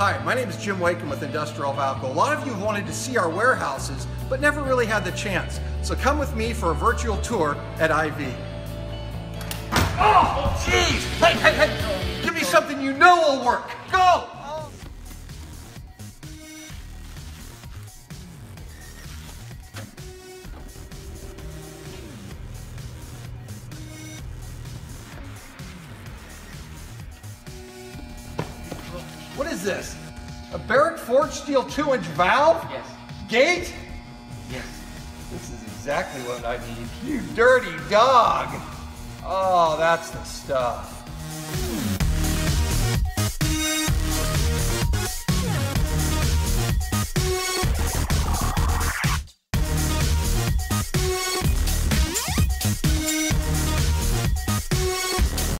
Hi, my name is Jim Wakem with Industrial Valco. A lot of you have wanted to see our warehouses, but never really had the chance. So come with me for a virtual tour at IV. Oh, jeez! Hey, hey, hey! Give me something you know will work! Go! What is this? A Beric Forged Steel 2 inch valve? Yes. Gate? Yes. This is exactly what I need. You dirty dog! Oh, that's the stuff.